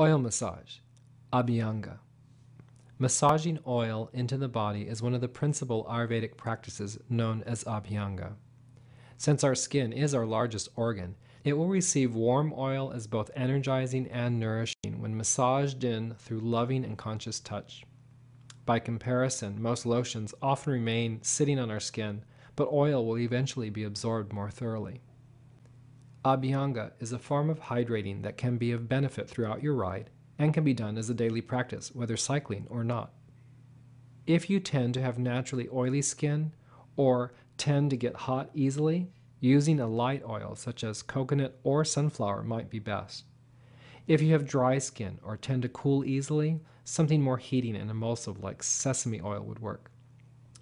Oil massage, Abhyanga. Massaging oil into the body is one of the principal Ayurvedic practices known as Abhyanga. Since our skin is our largest organ, it will receive warm oil as both energizing and nourishing when massaged in through loving and conscious touch. By comparison, most lotions often remain sitting on our skin, but oil will eventually be absorbed more thoroughly. Abhyanga is a form of hydrating that can be of benefit throughout your ride and can be done as a daily practice, whether cycling or not. If you tend to have naturally oily skin or tend to get hot easily, using a light oil such as coconut or sunflower might be best. If you have dry skin or tend to cool easily, something more heating and emulsive like sesame oil would work.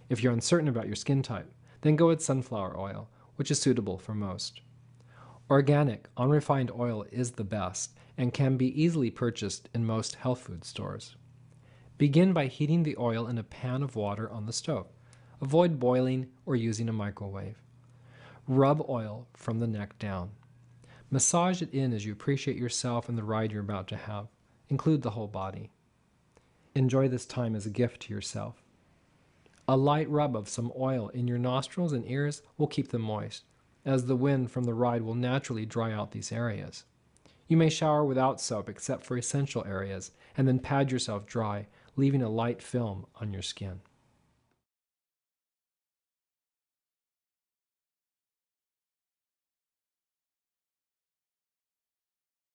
If you're uncertain about your skin type, then go with sunflower oil, which is suitable for most. Organic, unrefined oil is the best and can be easily purchased in most health food stores. Begin by heating the oil in a pan of water on the stove. Avoid boiling or using a microwave. Rub oil from the neck down. Massage it in as you appreciate yourself and the ride you're about to have. Include the whole body. Enjoy this time as a gift to yourself. A light rub of some oil in your nostrils and ears will keep them moist as the wind from the ride will naturally dry out these areas. You may shower without soap except for essential areas, and then pad yourself dry, leaving a light film on your skin.